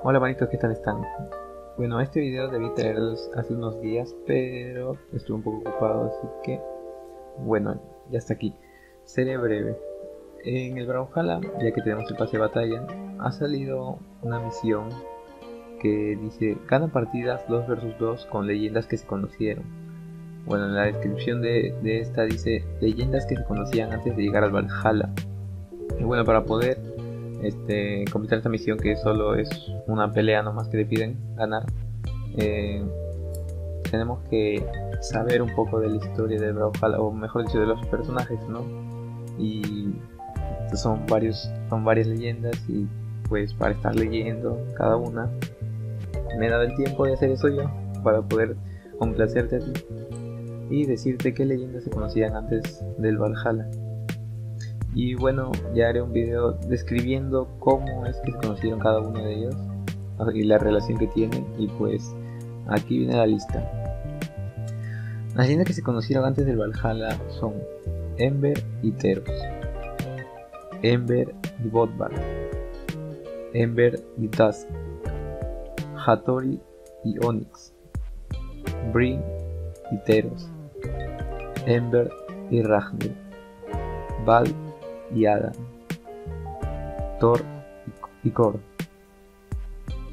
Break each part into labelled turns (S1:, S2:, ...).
S1: Hola manitos, ¿qué tal están? Bueno, este video debí traerlos hace unos días, pero estuve un poco ocupado, así que bueno, ya está aquí. Seré breve. En el Brawlhalla, ya que tenemos el pase de batalla, ha salido una misión que dice gana partidas 2 vs 2 con leyendas que se conocieron. Bueno, en la descripción de, de esta dice leyendas que se conocían antes de llegar al Valhalla. Y bueno, para poder este, completar esta misión que solo es una pelea nomás que te piden ganar, eh, tenemos que saber un poco de la historia de Brawlhalla, o mejor dicho, de los personajes, ¿no? Y son varios, son varias leyendas y pues para estar leyendo cada una me he dado el tiempo de hacer eso yo para poder complacerte a ti y decirte qué leyendas se conocían antes del Valhalla. Y bueno, ya haré un video describiendo cómo es que se conocieron cada uno de ellos y la relación que tienen. Y pues aquí viene la lista. Las leyendas que se conocieron antes del Valhalla son Ember y Teros, Ember y Bodvar, Ember y Tusk, Hattori y Onyx, Brin y Teros, Ember y Ragnar, Val y Adam, Thor y Kor,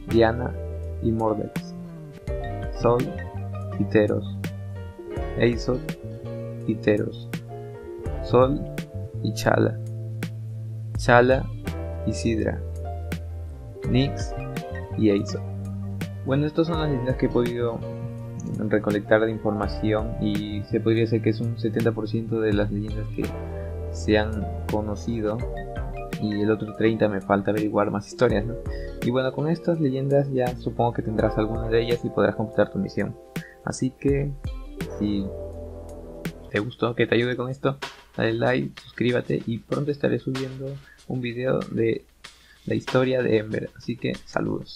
S1: Diana y Mordex, Sol y Teros, Aesop y Teros, Sol y Chala, Chala y Sidra, Nix y Aesop. Bueno, estas son las leyendas que he podido recolectar de información y se podría decir que es un 70% de las leyendas que se han conocido y el otro 30 me falta averiguar más historias. Y bueno, con estas leyendas ya supongo que tendrás algunas de ellas y podrás completar tu misión. Así que si te gustó que te ayude con esto, dale like, suscríbete y pronto estaré subiendo un video de la historia de Ember. Así que saludos.